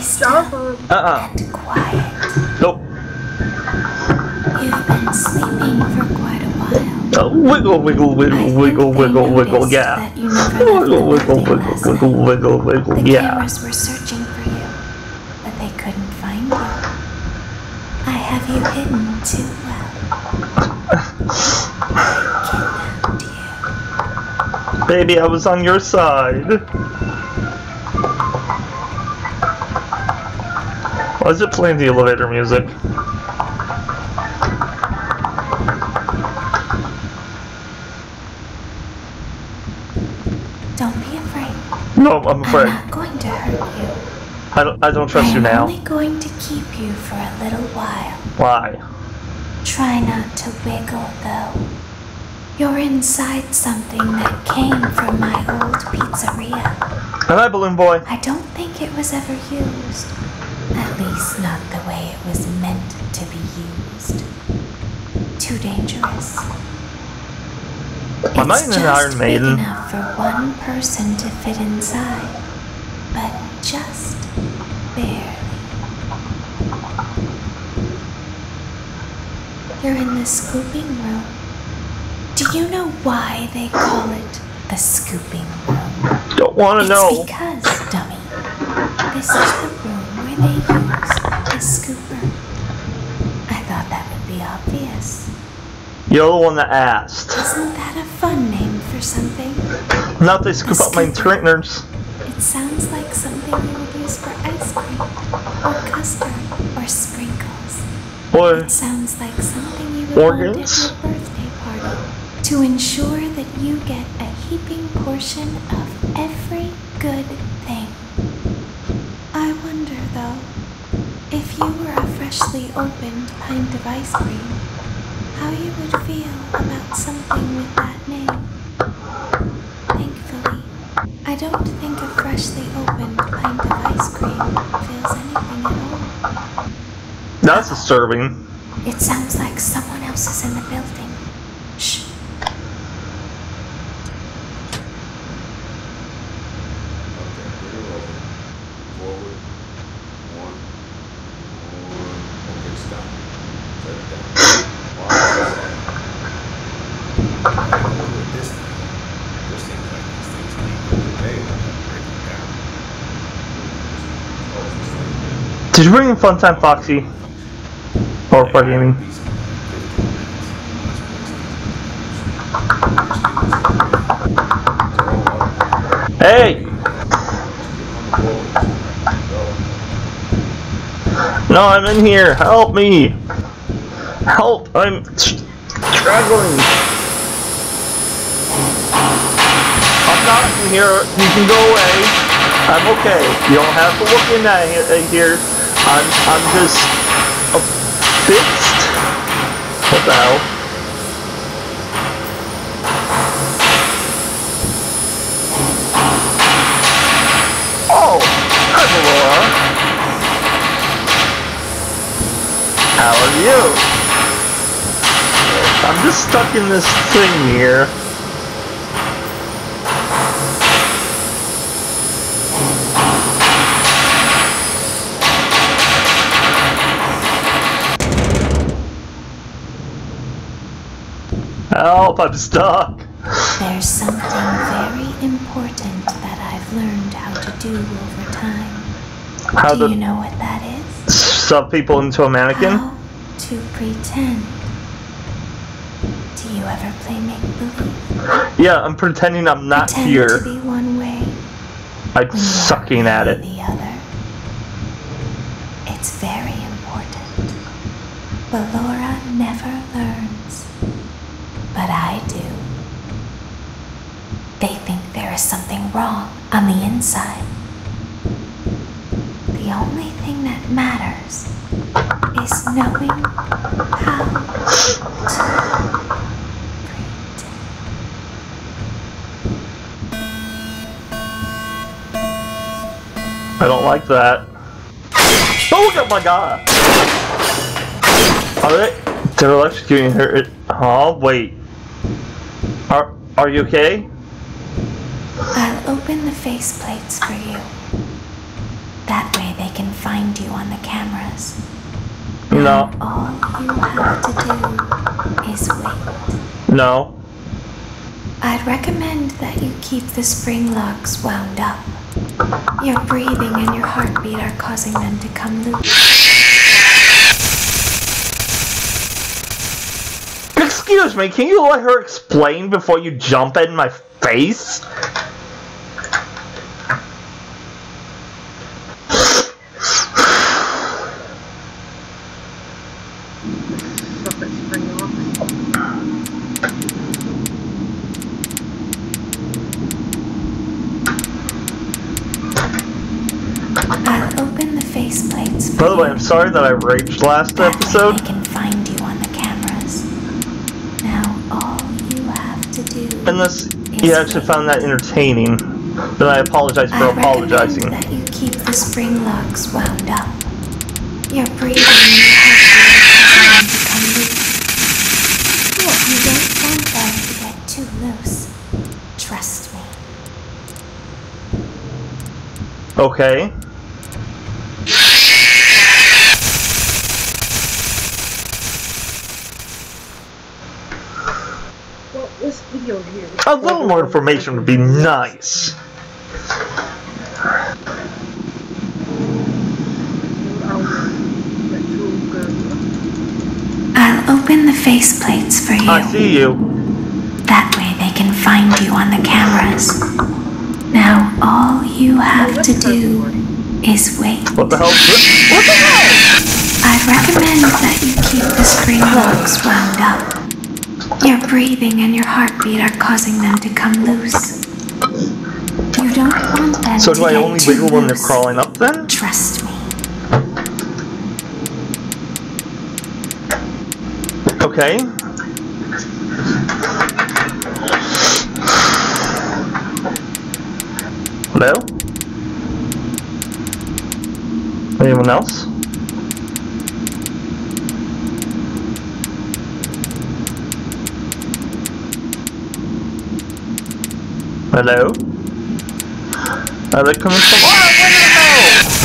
still Jonathan. Uh-uh. and quiet. Nope. You've been sleeping for quite a while. Uh, wiggle, wiggle, wiggle, wiggle, wiggle, wiggle, yeah. that you never left Wiggle, wiggle, wiggle, wiggle, wiggle, wiggle, The yeah. cameras were searching for you, but they couldn't find you. I have you hidden too well. I kidnapped you. Baby, I was on your side. Why is it playing the elevator music? Don't be afraid. No, I'm afraid. I'm not going to hurt you. I don't, I don't trust you now. I'm only going to keep you for a little while. Why? Try not to wiggle, though. You're inside something that came from my old pizzeria. I Balloon Boy? I don't think it was ever used. At least not the way it was meant to be used. Too dangerous. Am I It's in an just Iron Maiden? big enough for one person to fit inside, but just barely. You're in the scooping room. Do you know why they call it the scooping room? Don't want to It's know. because, dummy, this is the room where use the scooper. I thought that would be obvious. You're the one that asked. Isn't that a fun name for something? Not they scoop up my trainers. It sounds like something you would use for ice cream, or custard, or sprinkles. Or It sounds like something you would want at your birthday party to ensure that you get a heaping portion of every good thing. I wonder, though, if you were a freshly opened pint of ice cream, how you would feel about something with that name. Thankfully, I don't think a freshly opened pint of ice cream feels anything at all. that's disturbing. It sounds like someone else is in the building. Shh. Okay, bring it over. Forward. One. Forward. Okay, stop. Set it down. Watch that. Okay, over with this thing. This seems like these things keep moving. They break it down. Oh, it's just like that. Did you bring in Funtime Foxy? Or for gaming? Hey! No, I'm in here. Help me! Help! I'm struggling. I'm not in here. You can go away. I'm okay. You don't have to look in at he- uh, here. I'm I'm just a. What the? Oh, hi How are you? I'm just stuck in this thing here. Help, I'm stuck. There's something very important that I've learned how to do over time. How do you know what that is? shove people into a mannequin? How to pretend. Do you ever play make believe? Yeah, I'm pretending I'm not Pretend here. to be one way I'm sucking at it. the other. It's very important. But Laura never learns. But I do. They think there is something wrong on the inside. The only thing that matters is knowing how to. I don't like that. Oh my god! Are they? They're electrocuting her. Oh wait. Are Are you okay? I'll open the faceplates for you. That way they can find you on the cameras. No. All you have to do is wait. No. I'd recommend that you keep the spring locks wound up. Your breathing and your heartbeat are causing them to come loose. Excuse me, can you let her explain before you jump in my face? Stuff that spring off. I'll open the faceplates. for By the way, you. I'm sorry that I raged last episode. They can find you on the cameras. Now all you have to do. Unless you actually found that entertaining, then I apologize for I apologizing. that you keep the spring locks wound up. Your breathing and your heartbeat are causing them to come loose. You don't want them to get too loose. Trust me. Okay. Well, this video here. A little more information would be nice. I'll open the faceplates for you. I see you. That way they can find you on the cameras. Now all you have to do is wait. What the hell? What the hell? I'd recommend that you keep the spring locks wound up. Your breathing and your heartbeat are causing them to come loose. You don't want them So to do I only wiggle when they're crawling up then? Trust me. Okay. Hello? Anyone else? Hello? Are they coming from? Oh, window!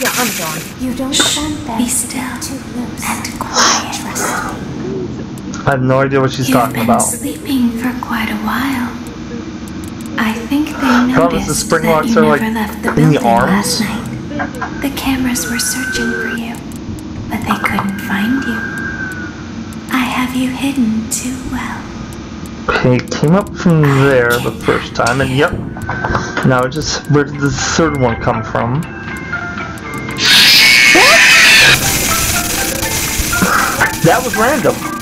Yeah, I'm gone. You don't want them Be still too loose and quiet. Trust me. I have no idea what she's You've talking been about. sleeping for quite a while. I think they noticed the spring that you are, never like, left the in the arms? last night. The cameras were searching for you, but they couldn't find you. You hidden too well. Okay, came up from there the first time, and yep. Now just where did the third one come from? That was random.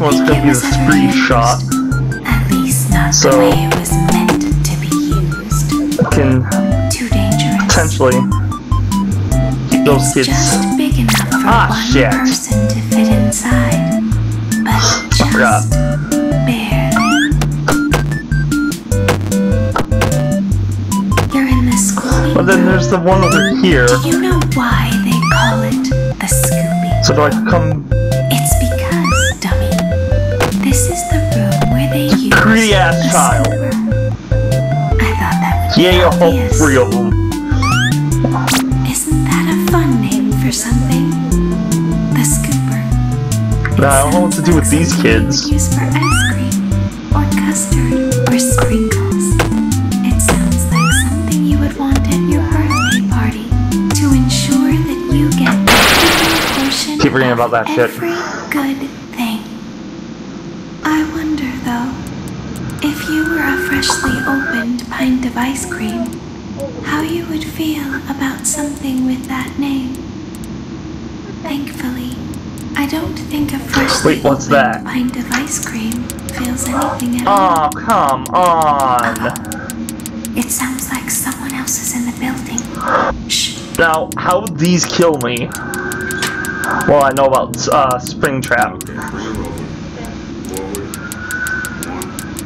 Alright, I the don't next one's gonna be the ever spree used. shot. At least not So- the way it was meant to be used. Can Too dangerous. potentially keep those kids. just big enough for Ah, one shit. person to fit inside. But just forgot. barely. You're in the school. But then there's the one over here. Do you know why they call it the Scooby? So do I come Greedy ass child. I thought that would Yeah, you whole three of them. Isn't that a fun name for something? The scooper. Now, I don't know what to do with these kids. Use for ice cream, or custard, or sprinkles. It sounds like something you would want at your birthday party to ensure that you get a portion Keep forgetting about that shit. every good thing. I wonder though, if you were a freshly opened pint of ice cream, how you would feel about something with that name. Thankfully, I don't think a freshly Wait, what's opened that? pint of ice cream feels anything at all. Oh, come on. It sounds like someone else is in the building. Shh. Now, how would these kill me? Well, I know about uh, Springtrap.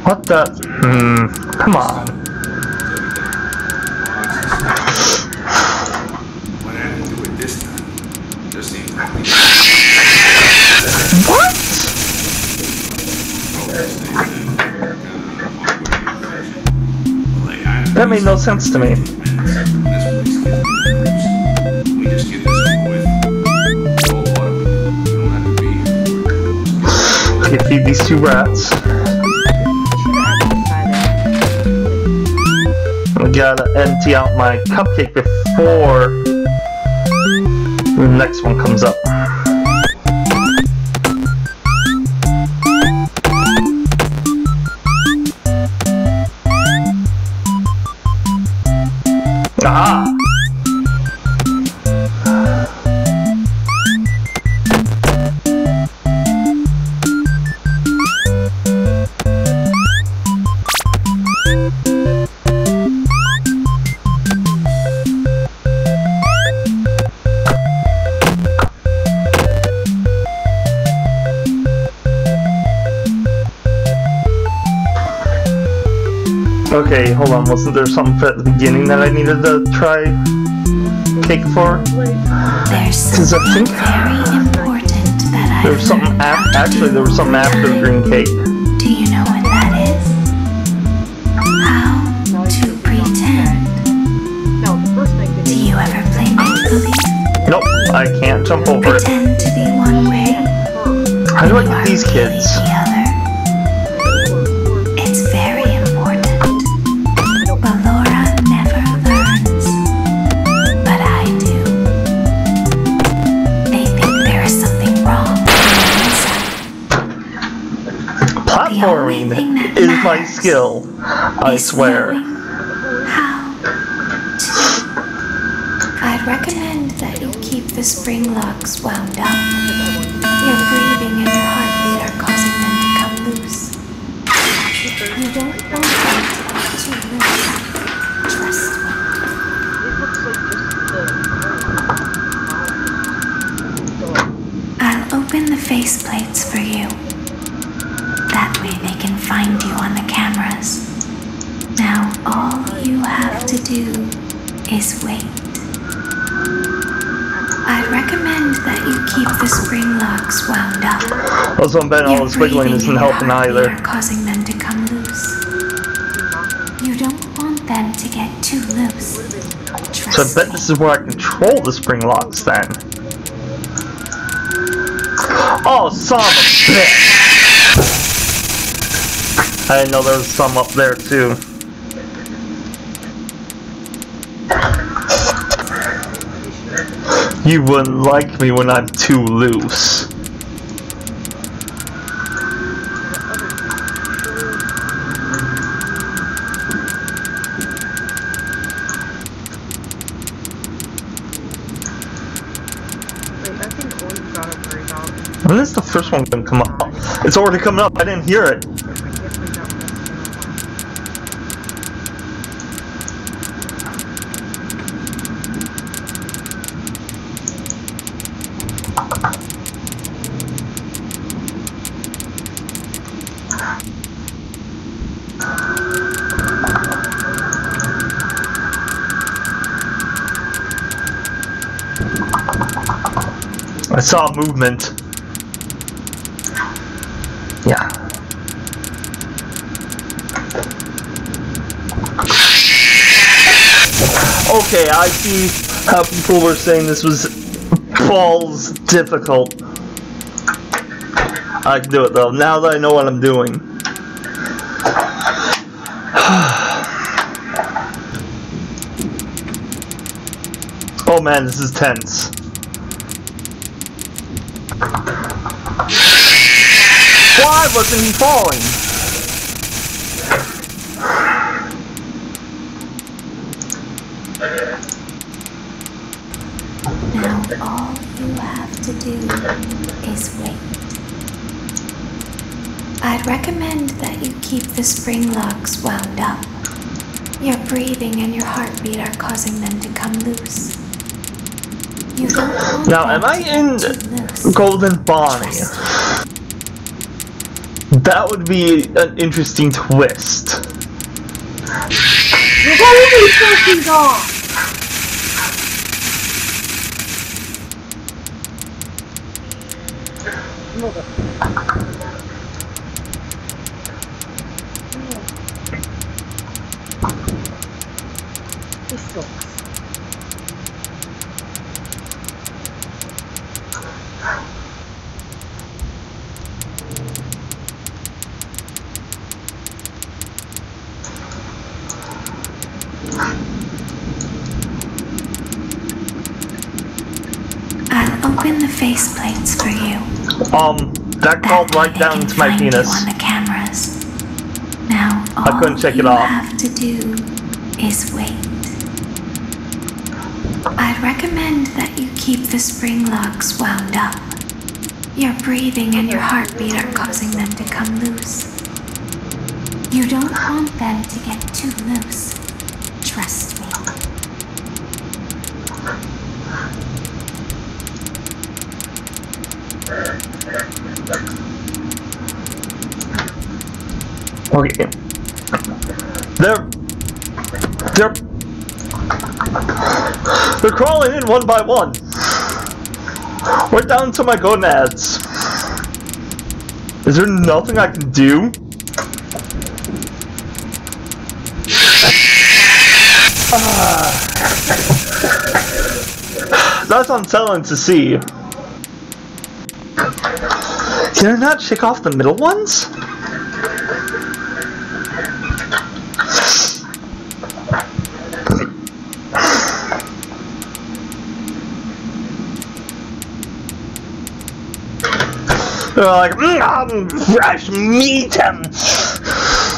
What the? Hmm. Come on. What I had to do it this time? Just seems like we What? That made no sense to me. We just get this gotta empty out my cupcake before the next one comes up. Okay, hold on. Wasn't there something at the beginning that I needed to try cake for? There's 'Cause I something think very important that There was something af- actually there was something after the green cake. Do you know what that is? How to pretend. No, the first thing Do you ever play? Nope, I can't jump over it. Pretend to be one way. How do I get these kids? My skill. I swear. How. I'd recommend that you keep the spring locks wound up. Also, I'm betting all wiggling breathing isn't helping either. Causing them to come loose. You don't want them to get too loose. Trust So I bet this is where I control the spring locks then. Oh, son of a bitch! I didn't know there was some up there too. You wouldn't like me when I'm too loose. Wait, I think all you gotta worry about is When is the first one gonna come up? It's already coming up. I didn't hear it. I saw movement. Okay, I see how people were saying this was balls difficult. I can do it though, now that I know what I'm doing. oh man, this is tense. Why wasn't he falling? Now all you have to do is wait. I'd recommend that you keep the spring locks wound up. Your breathing and your heartbeat are causing them to come loose. You don't Now, am I in. Golden Bonnie? That would be an interesting twist. You're holding fucking dog! Mother. This sucks. I'll open the faceplates for you. Um, that That crawled right down can to my penis. on the cameras. Now all I couldn't check it you off. have to do is wait. I'd recommend that you keep the spring locks wound up. Your breathing and your heartbeat are causing them to come loose. You don't want them to get too loose. Trust me. Okay. They're they're they're crawling in one by one. We're down to my gonads. Is there nothing I can do? Ah. That's unsettling to see. Can I not shake off the middle ones? They're like, mmm, fresh meat. um."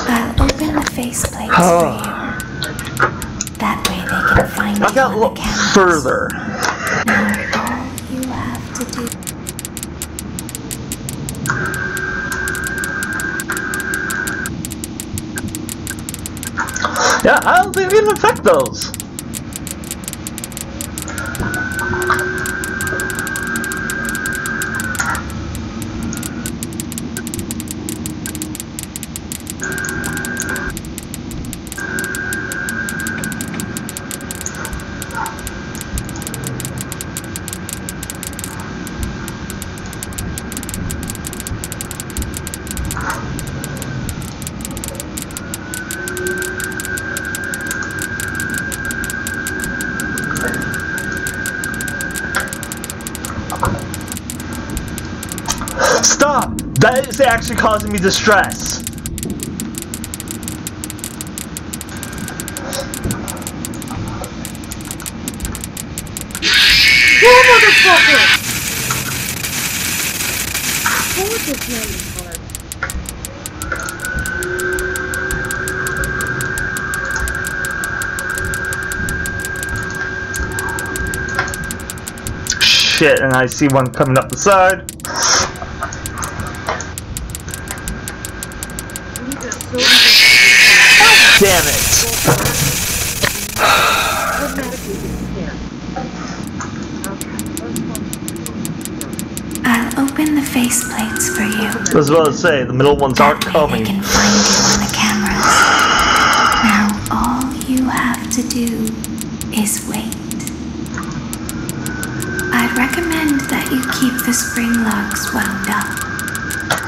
I'll open the faceplates Oh. That way they can find I gotta look further. Now all you have to do Yeah, I don't think it can affect those. Actually causing me distress. Go, motherfucker! Hold this man hard. Shit, and I see one coming up the side. Damn it! Automatically disappear. Okay, let's go. I'll open the faceplates for you. I was about to say, the middle ones aren't coming. they can find you on the cameras. Now all you have to do is wait. I'd recommend that you keep the spring locks wound up.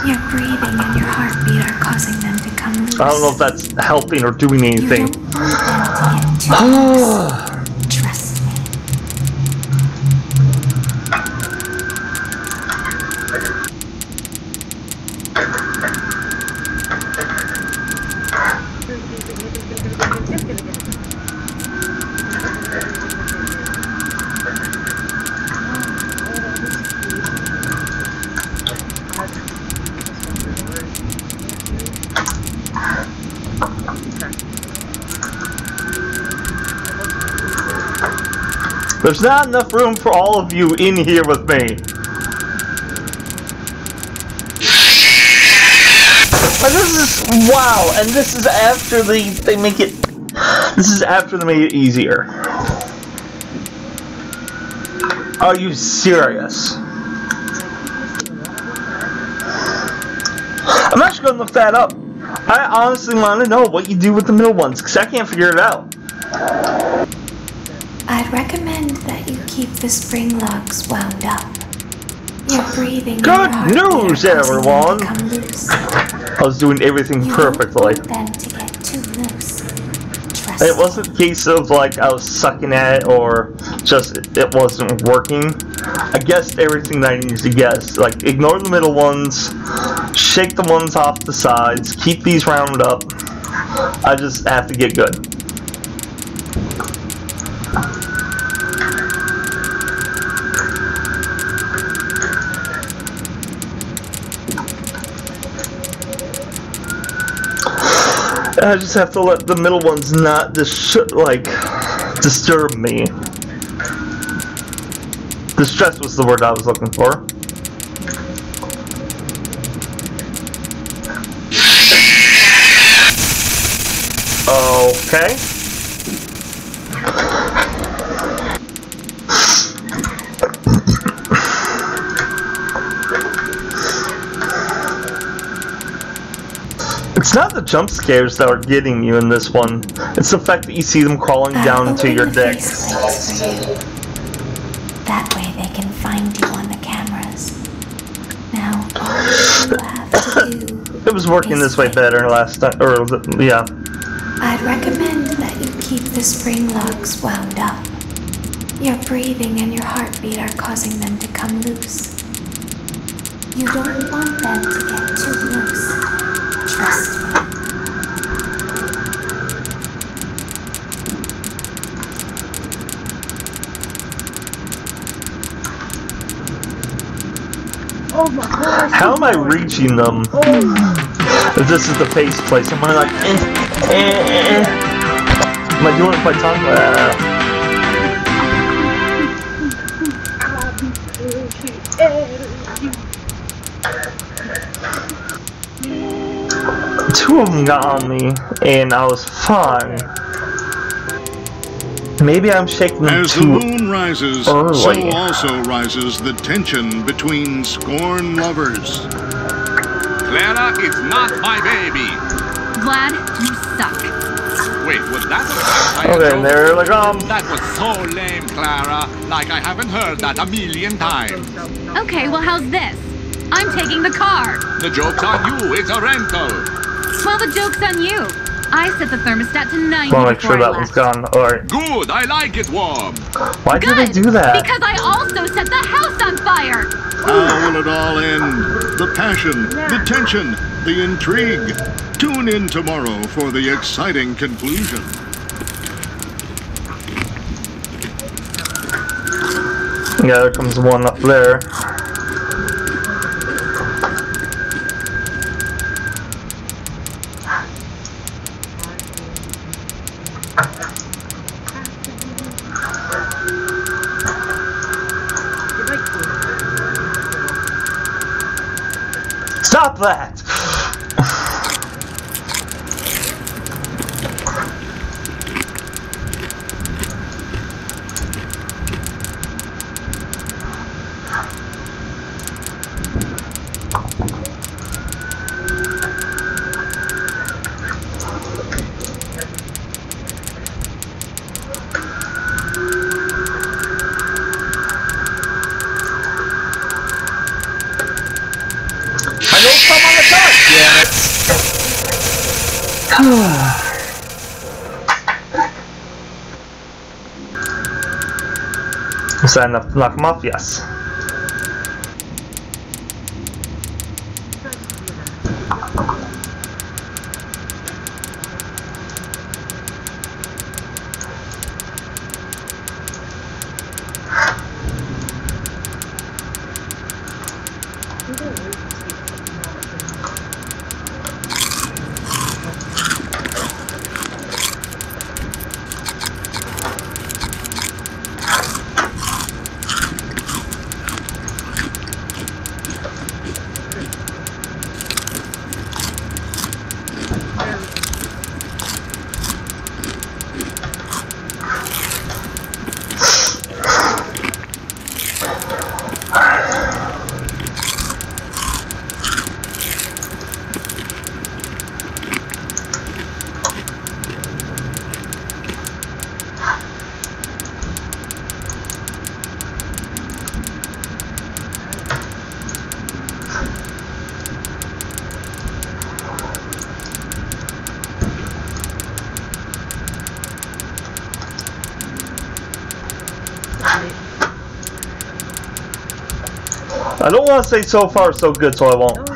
Your breathing and your heartbeat are causing them to come loose. I don't know if that's helping or doing anything. There's not enough room for all of you in here with me. This is wow, and this is after they they make it. This is after they made it easier. Are you serious? I'm actually gonna look that up. I honestly want to know what you do with the middle ones, because I can't figure it out. I'd recommend that you keep the spring locks wound up. Your breathing Good news, causing them to everyone. I was doing everything You perfectly. them to get too loose. Trust It wasn't a case of like I was sucking at it or just it, it wasn't working. I guessed everything that I needed to guess. Like ignore the middle ones, shake the ones off the sides, keep these round up. I just have to get good. I just have to let the middle ones not dis- like disturb me. Distress was the word I was looking for. Okay. Not the jump scares that are getting you in this one. It's the fact that you see them crawling I've down to your the deck. faceplates for you. That way they can find you on the cameras. Now all you have to do It was working this way better last time, or yeah. I'd recommend that you keep the spring locks wound up. Your breathing and your heartbeat are causing them to come loose. You don't want them to get too loose. Trust me. Oh. How am I reaching them? If this is the pace place, am I like, eh, eh, eh. Am I doing it by tongue? Uh, two of them got on me, and I was fine. Maybe I'm shaking them As the moon rises, so also rises the tension between scorn lovers. Clara, it's not my baby. Vlad, you suck. Wait, was that a vampire Okay, joke? and they're like, um, That was so lame, Clara. Like I haven't heard that a million times. Okay, well, how's this? I'm taking the car. The joke's on you. It's a rental. Well, the joke's on you. I set the thermostat to 90 wanna make sure that one's left. gone. Alright. Good. I like it warm. Why do Good, they do that? Because I also set the house on fire. How will it all end? The passion, the tension, the intrigue. Tune in tomorrow for the exciting conclusion. Yeah, there comes one up there. Is that enough to I don't want to say so far so good, so I won't.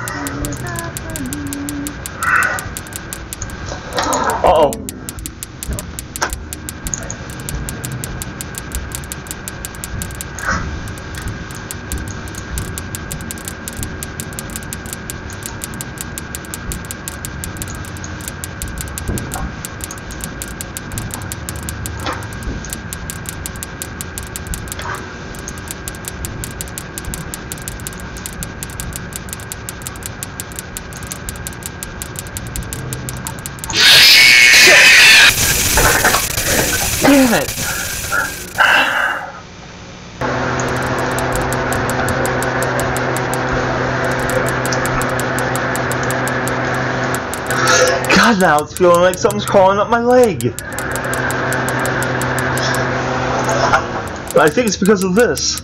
Now it's feeling like something's crawling up my leg. I think it's because of this.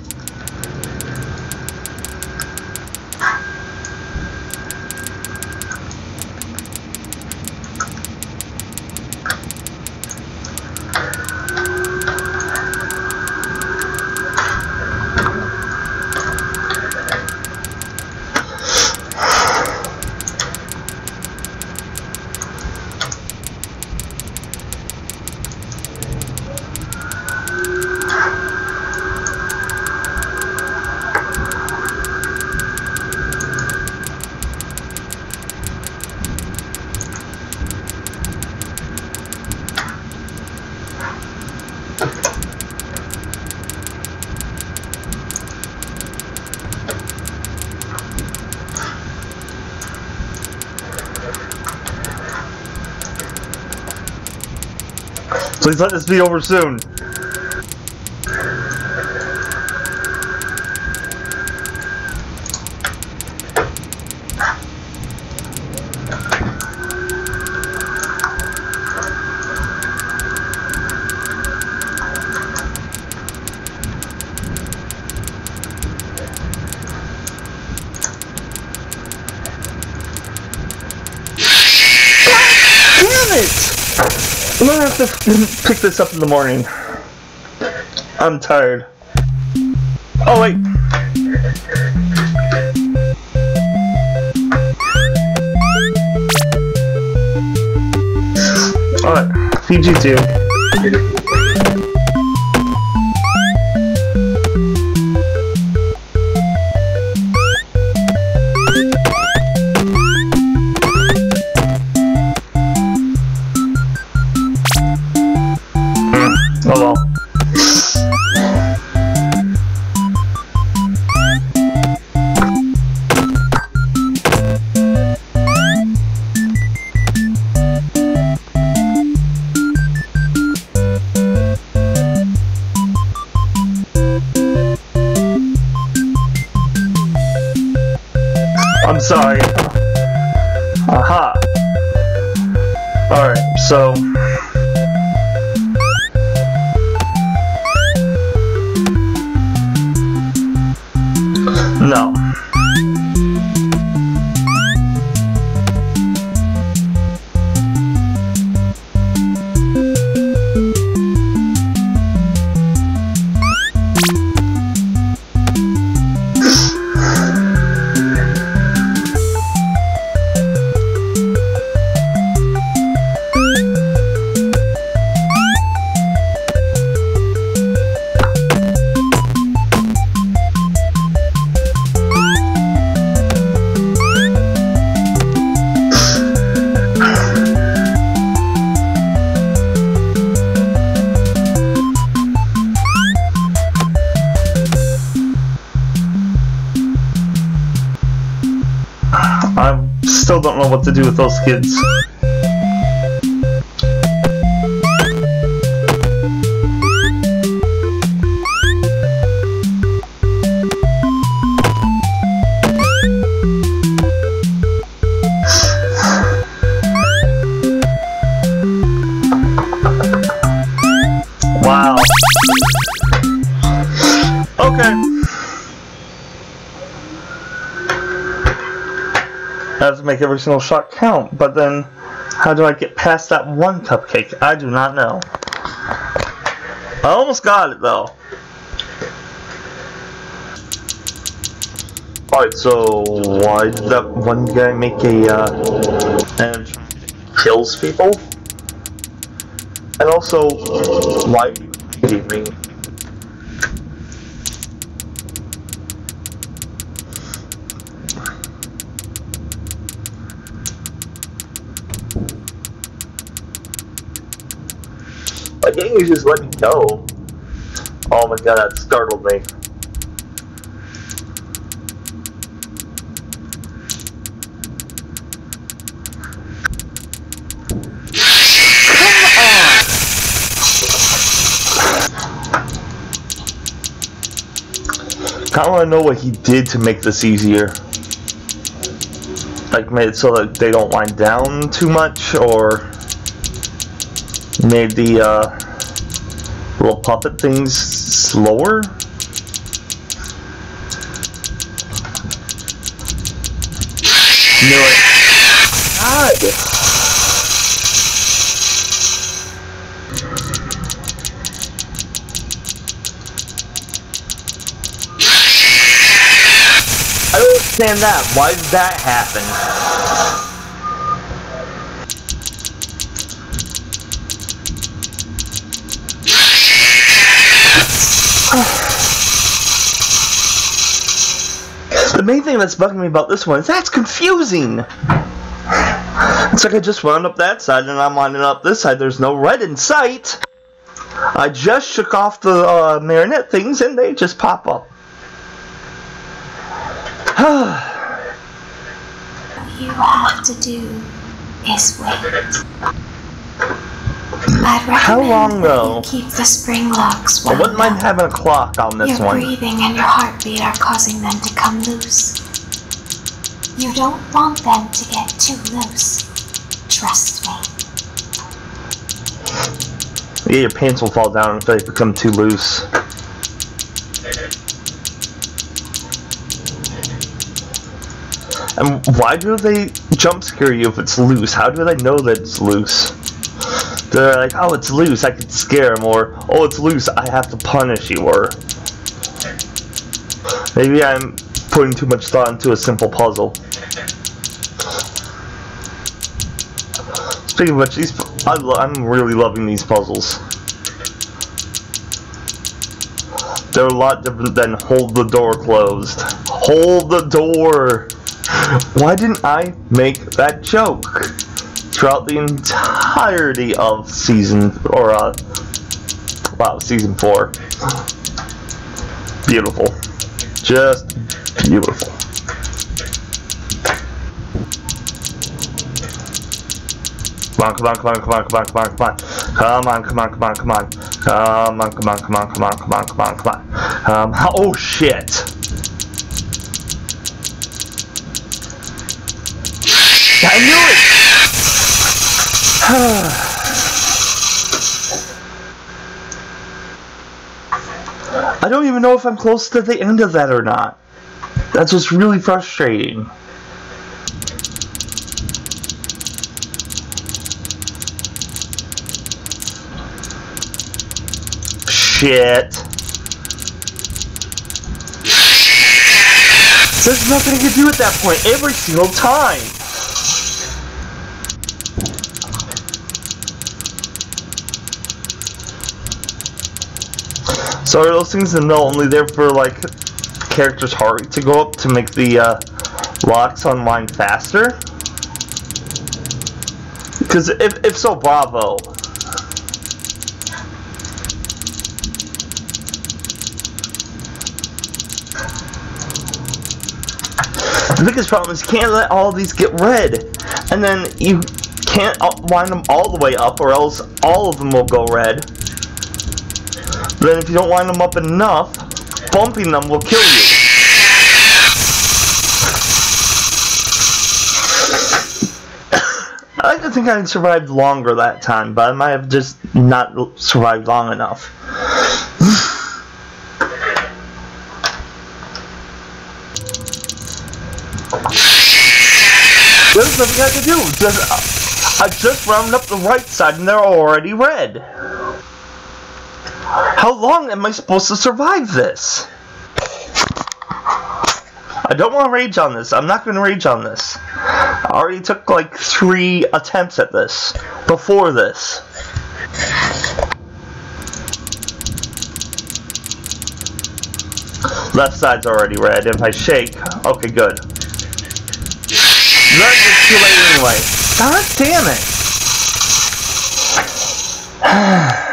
Please let this be over soon. Pick this up in the morning. I'm tired. Oh wait. Alright, PG2. Don't know what to do with those kids. Make every single shot count, but then how do I get past that one cupcake? I do not know. I almost got it though. Alright, so why did that one guy make a, uh, and kills people? And also, why are can't you just let me go? Oh my god, that startled me. Kinda wanna know what he did to make this easier. Like made it so that they don't wind down too much, or made the uh, little puppet things slower? Knew it. God! I don't understand that. Why did that happen? The main thing that's bugging me about this one is that's confusing. It's like I just wound up that side and I'm winding up this side. There's no red in sight. I just shook off the uh, marionette things and they just pop up. you have to do is wait. I'd How long, though? keep the spring locks I wouldn't mind having a clock on this Your one. breathing and your heartbeat are causing them to come loose. You don't want them to get too loose. Trust me. Yeah, your pants will fall down if they become too loose. And why do they jump scare you if it's loose? How do they know that it's loose? They're like, oh, it's loose, I could scare them, or oh, it's loose, I have to punish you, or maybe I'm putting too much thought into a simple puzzle. Speaking of which, these I I'm really loving these puzzles. They're a lot different than hold the door closed. Hold the door! Why didn't I make that joke throughout the entirety of season or uh wow, season four. Beautiful. Just beautiful. Come on, come on, come on, come on, come on, come on, come on. Come on, come on, come on, come on. Come on, come on, come on, come on, come on, come on, come on. Um, oh shit. I knew it! I don't even know if I'm close to the end of that or not. That's what's really frustrating. Shit. There's nothing you can do at that point every single time. So are those things in the only there for like characters' heart to go up to make the uh, locks unwind faster? Because if, if so, bravo. The biggest problem is you can't let all these get red, and then you can't wind them all the way up, or else all of them will go red. Then if you don't wind them up enough, bumping them will kill you. I like to think I survived longer that time, but I might have just not survived long enough. There's nothing I can do. Just, I just rounded up the right side and they're already red. How long am I supposed to survive this? I don't want to rage on this. I'm not going to rage on this. I already took like three attempts at this before this. Left side's already red. If I shake, okay, good. That is too late anyway. God damn it!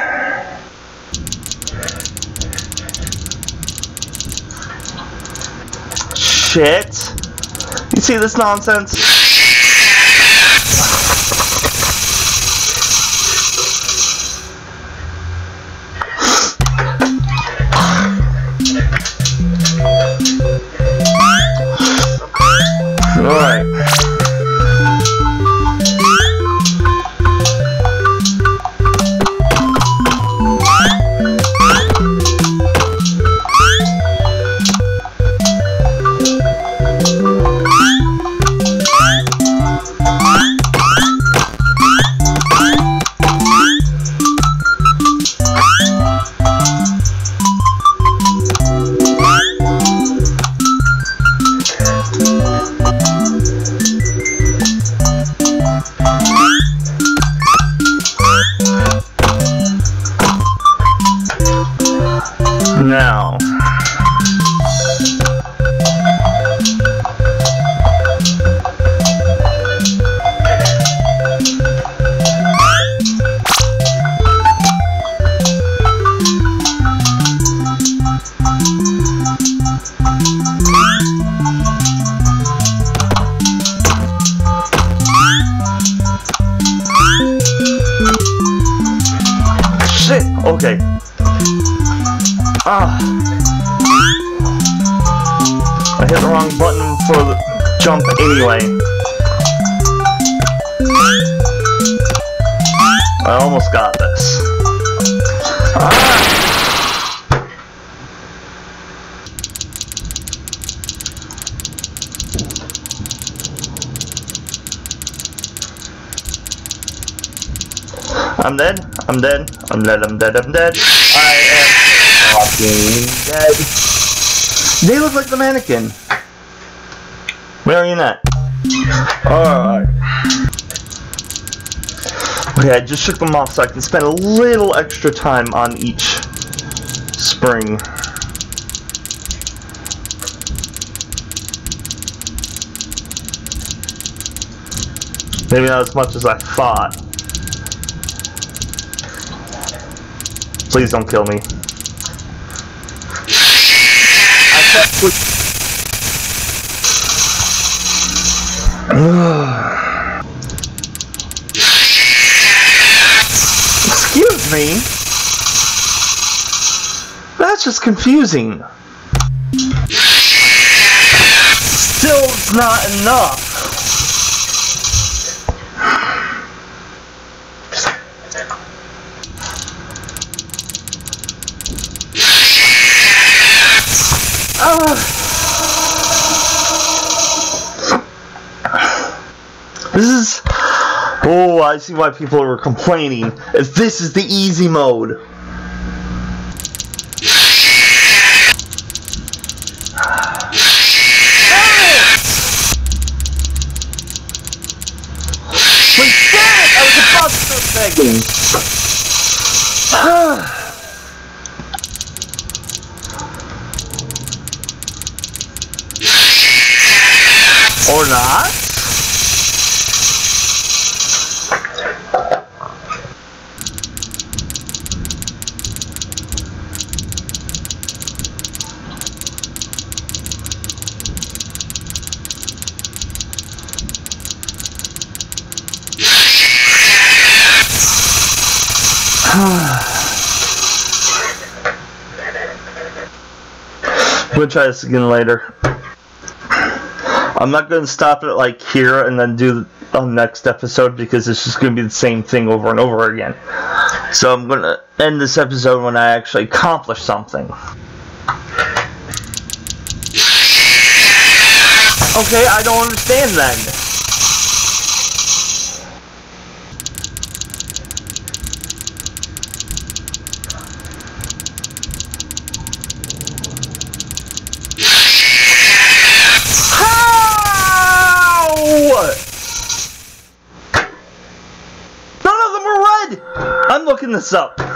Shit! You see this nonsense? I'm dead. I'm dead. I'm dead. I'm dead. I am fucking dead. They look like the mannequin. Marionette. Alright. Okay, I just shook them off so I can spend a little extra time on each spring. Maybe not as much as I thought. Please don't kill me. I kept push- Excuse me. That's just confusing. Still not enough. This is. Oh, I see why people were complaining. If this is the easy mode. Wait, damn it! I was about to start begging. or not? We'll try this again later. I'm not going to stop it like here and then do the next episode because it's just going to be the same thing over and over again. So I'm going to end this episode when I actually accomplish something. Okay, I don't understand then. Looking this up.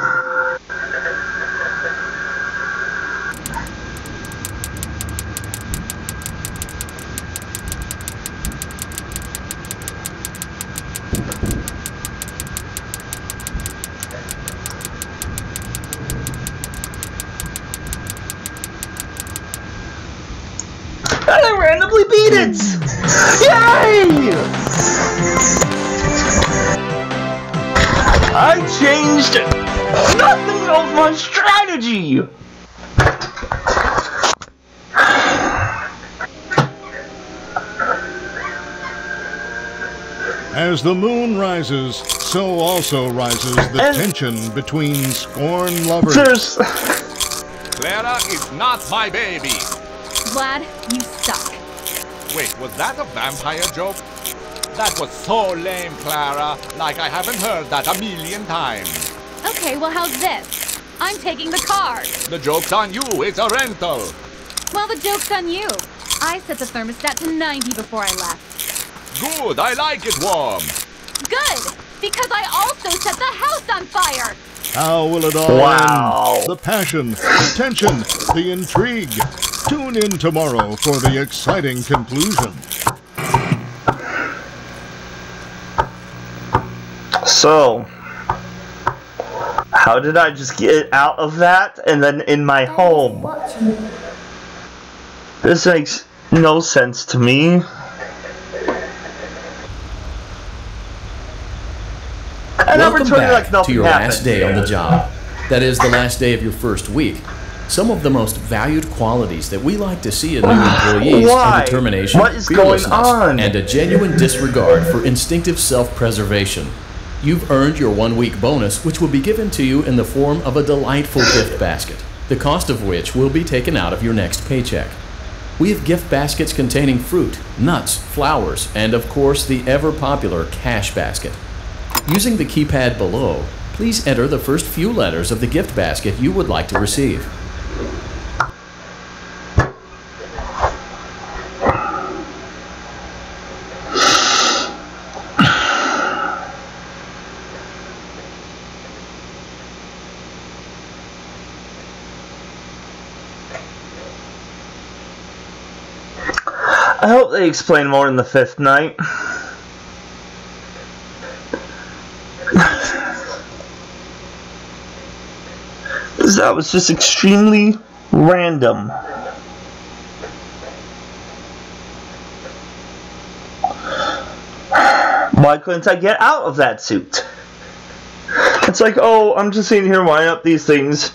I changed nothing of my strategy! As the moon rises, so also rises the And- tension between scorn lovers. There's. Clara is not my baby. Vlad, you suck. Wait, was that a vampire joke? That was so lame, Clara. Like I haven't heard that a million times. Okay, well, how's this? I'm taking the car. The joke's on you. It's a rental. Well, the joke's on you. I set the thermostat to 90 before I left. Good. I like it warm. Good, because I also set the house on fire. How will it all Wow. end? The passion, the tension, the intrigue. Tune in tomorrow for the exciting conclusion. So. How did I just get out of that and then in my home? This makes no sense to me. And I'm Welcome returning back like to your happened. last day on the job. That is the last day of your first week. Some of the most valued qualities that we like to see in new employees Why? are determination, What is going fearlessness, on? and a genuine disregard for instinctive self-preservation. You've earned your one-week bonus, which will be given to you in the form of a delightful gift basket, the cost of which will be taken out of your next paycheck. We have gift baskets containing fruit, nuts, flowers, and of course the ever-popular cash basket. Using the keypad below, please enter the first few letters of the gift basket you would like to receive. They explain more in the fifth night. that was just extremely random. Why couldn't I get out of that suit? It's like, oh, I'm just sitting here winding up these things.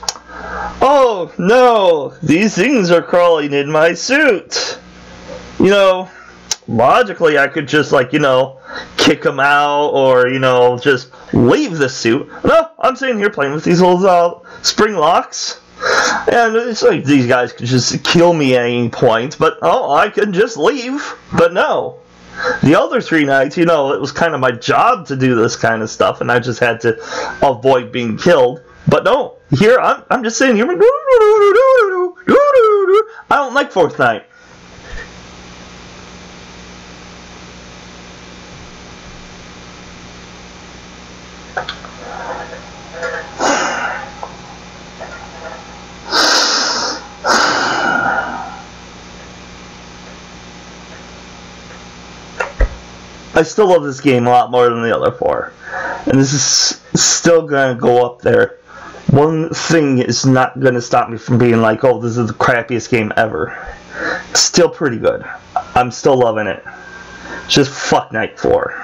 Oh, no, these things are crawling in my suit. You know, logically, I could just, like, you know, kick them out or, you know, just leave the suit. No, I'm sitting here playing with these little uh, spring locks. And it's like these guys could just kill me at any point, but oh, I could just leave. But no. The other three nights, you know, it was kind of my job to do this kind of stuff, and I just had to avoid being killed. But no, here I'm, I'm just sitting here. I don't like fourth night. I still love this game a lot more than the other four. And this is still going to go up there. One thing is not going to stop me from being like, oh, this is the crappiest game ever. Still pretty good. I'm still loving it. Just fuck Night 4.